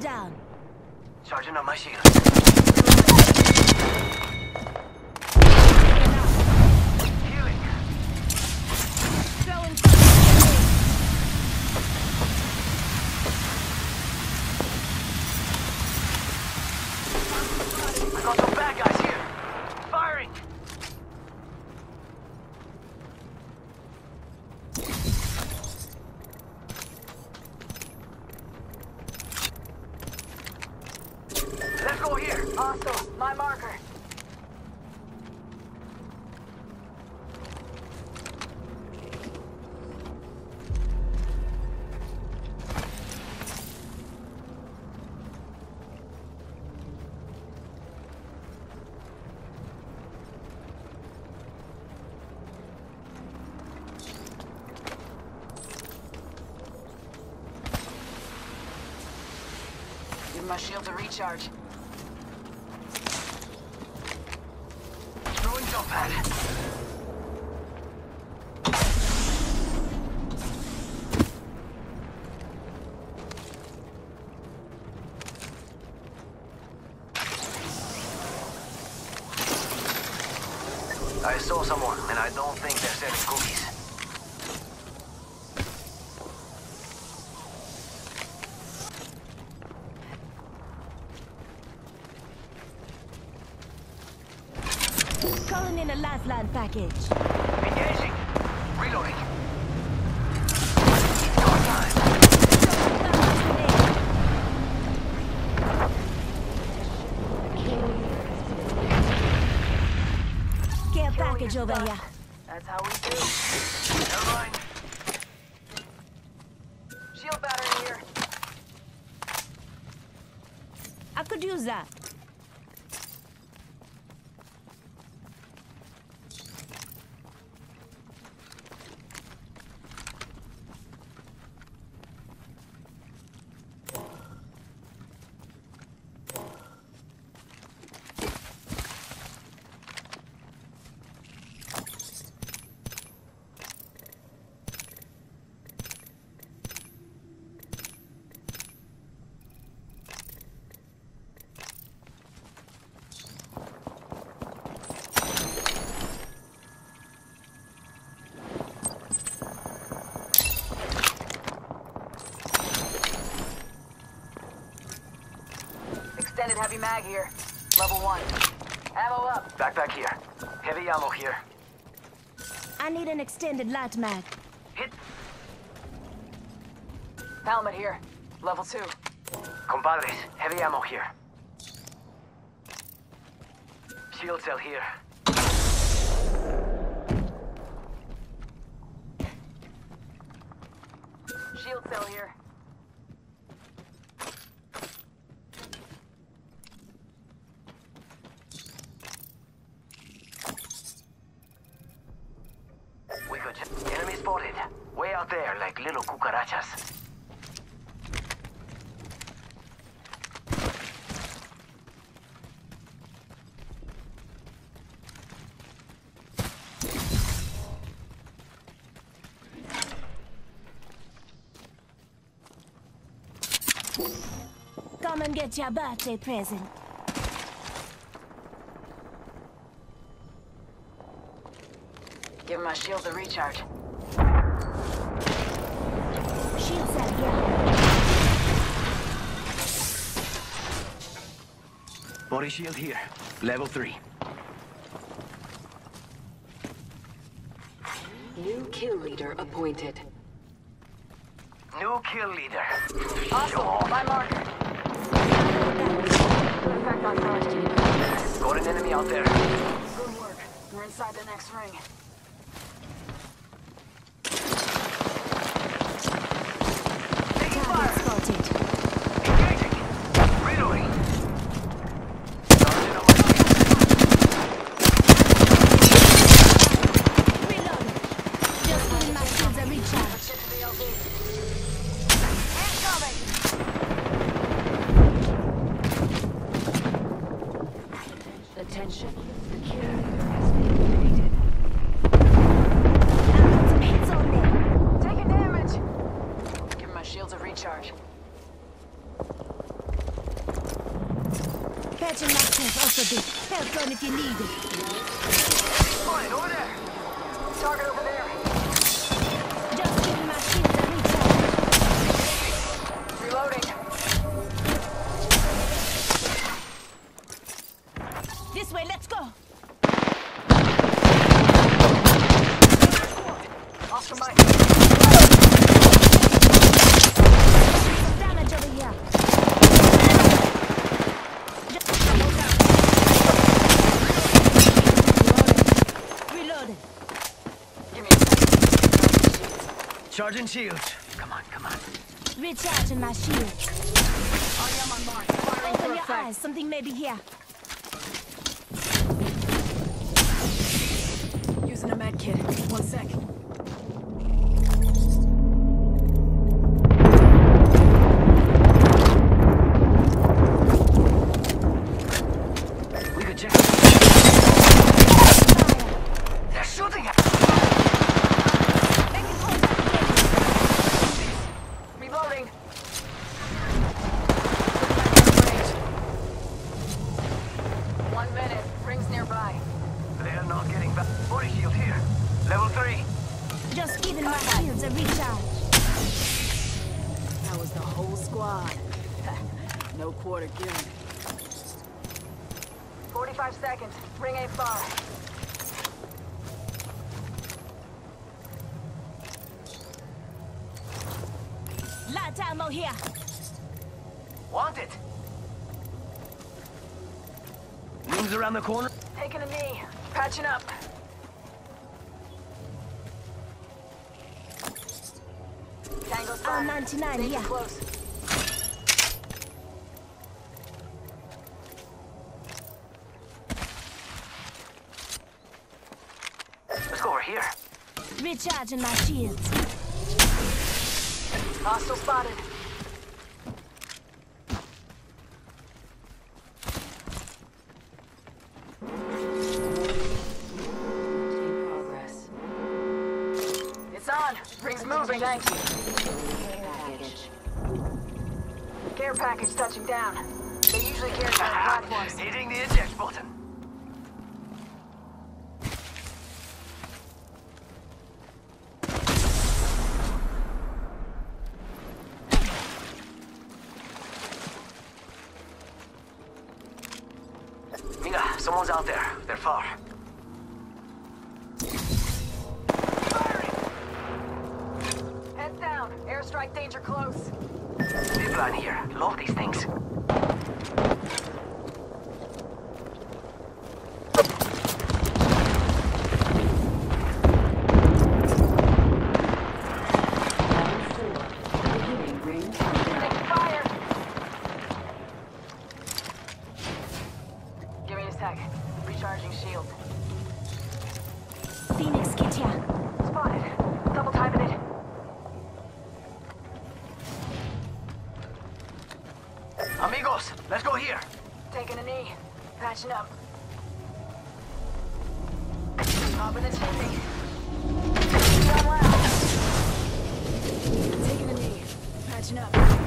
down. Sergeant on my shield. Go My marker. Give my shield a recharge. Throwing jump pad. I saw someone, and I don't think they're selling cookies. Calling in a lifeline package. Engaging. Reloading. Go time. Thermite grenade. Care package over here. That's how we do. Never mind. Shield battery here. I could use that. Extended heavy mag here. Level one. Ammo up. Backpack here. Heavy ammo here. I need an extended light mag. Hit. Helmet here. Level two. Compadres, heavy ammo here. Shield cell here. Shield cell here. Got enemy spotted. Way out there, like little cucarachas. Come and get your birthday present. Give my shield a recharge. Shield cell here. Body shield here. Level 3. New kill leader appointed. New kill leader. Hostile. My marker. Effect on target. Got an enemy out there. Good work. We're inside the next ring. Taking Target fire. spotted. Engaging. Reloading. Sergeant on my Reloading. Just giving my shields a recharge. Shit to the LZ. Incoming! Attention. The leader has been got some hits on them. Taking damage! Give my shields a recharge. Patching myself also do. Help run if you need it. This way, let's go. Oscar Mike. Some damage over here. Just- Reloading. Give me a second. Charging shields. Come on, come on. Recharging my shields. I am on mark. Open your effect. eyes. Something may be here. Med kit. One sec. Ring ain't. Light ammo here. Want it. Rooms around the corner. Taking a knee. Patching up. Tango spotted. 99 Stay here. close. Recharging my shields. Hostile spotted. In progress. It's on. Ring's moving. Thank you. Package. Care package touching down. They usually carry on platforms. Hitting the eject button. Someone's out there. They're far. Firing! Heads down. Airstrike danger close. Zipline here. Love these things. Patching up. Hitting. Down loud. Taking a knee. Patching up.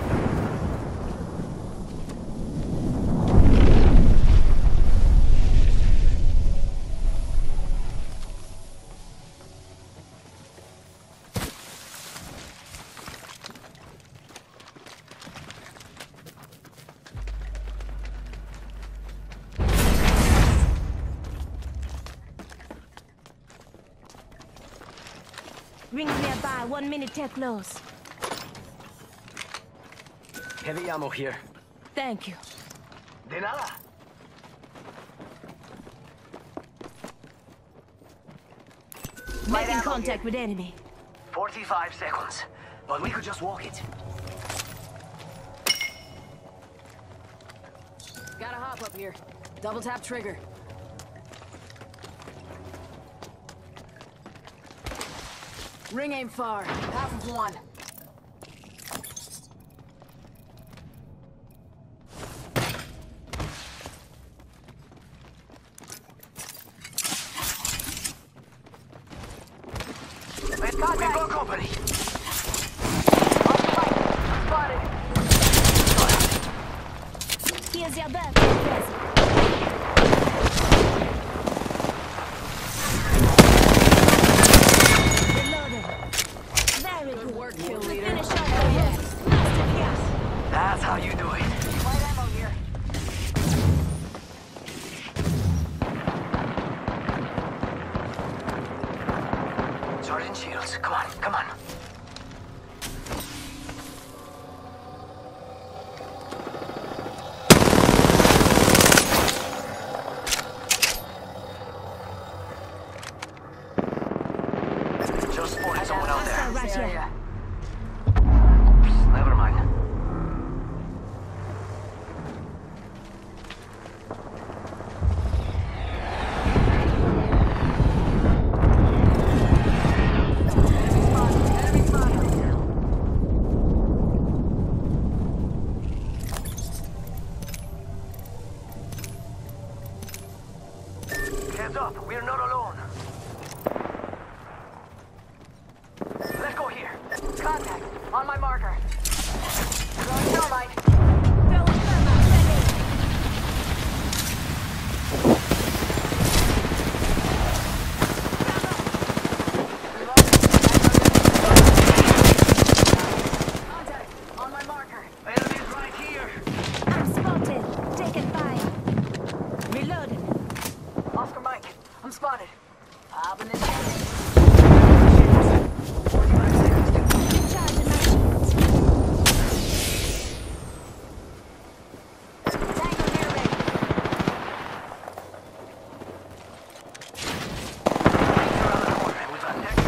Rings nearby. One minute till close. Heavy ammo here. Thank you. De nada. Making ammo contact with enemy. 45 seconds. But we could just walk it. Gotta hop up here. Double tap trigger. Ring aim far. Half of one. We've got company. Spotted. Here's your birthday present. Reloaded. Very good. work, kill To leader. Finish off the yes. Master That's how you do it. Light ammo here. Sergeant Shields, come on, come on. Just spotted someone out there. Right here. Never mind. Heads up, we're not alone. Let's go here. Contact. On my marker. My marker. Right here. I'm spotted. Taking fire. Reloaded. Oscar Mike. I'm spotted. Up in this Recharging my shields. Tango near me. Around the corner, and we've got next.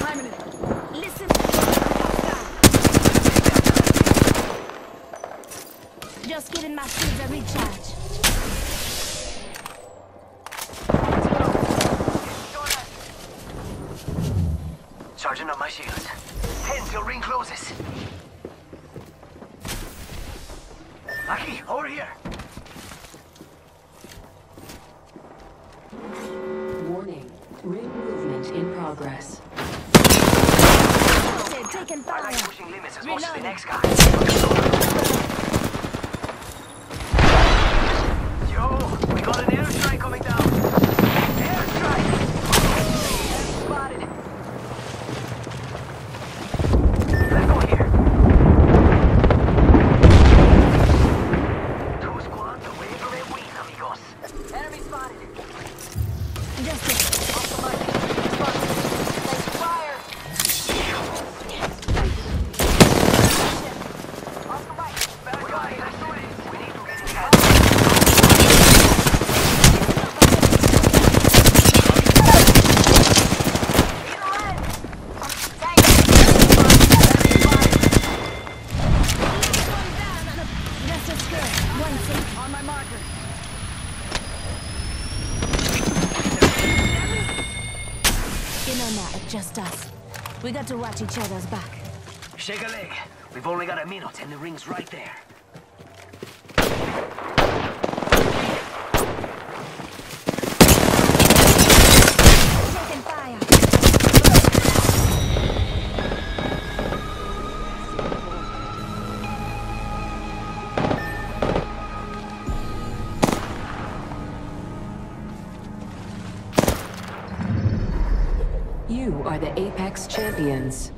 Timing it. Listen. Just giving my shields a recharge. Charging on my shields. Ten till ring closes. Aki, over here. Warning. Ring movement in progress. Spotted. Taking I like fire. pushing limits as much as the next guy. Got to watch each other's back. Shake a leg. We've only got a minute and the ring's right there. You are the Apex Champions.